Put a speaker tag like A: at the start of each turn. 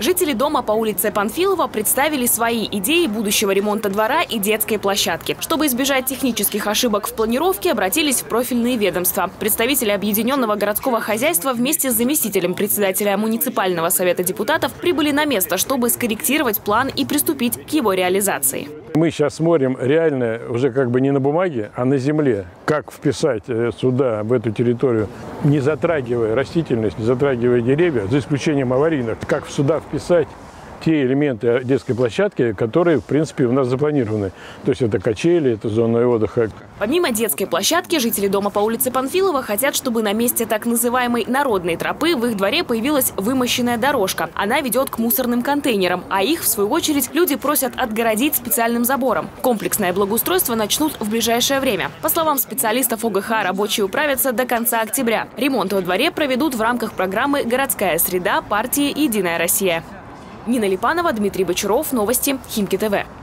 A: Жители дома по улице Панфилова представили свои идеи будущего ремонта двора и детской площадки. Чтобы избежать технических ошибок в планировке, обратились в профильные ведомства. Представители Объединенного городского хозяйства вместе с заместителем председателя муниципального совета депутатов прибыли на место, чтобы скорректировать план и приступить к его реализации.
B: Мы сейчас смотрим реально уже как бы не на бумаге, а на земле. Как вписать э, сюда, в эту территорию, не затрагивая растительность, не затрагивая деревья, за исключением аварийных. Как сюда вписать те элементы детской площадки, которые, в принципе, у нас запланированы. То есть это качели, это зона отдыха.
A: Помимо детской площадки, жители дома по улице Панфилова хотят, чтобы на месте так называемой народной тропы в их дворе появилась вымощенная дорожка. Она ведет к мусорным контейнерам, а их, в свою очередь, люди просят отгородить специальным забором. Комплексное благоустройство начнут в ближайшее время. По словам специалистов ОГХ, рабочие управятся до конца октября. Ремонт во дворе проведут в рамках программы «Городская среда» партии «Единая Россия». Нина Липанова, Дмитрий Бочаров. Новости. Химки ТВ.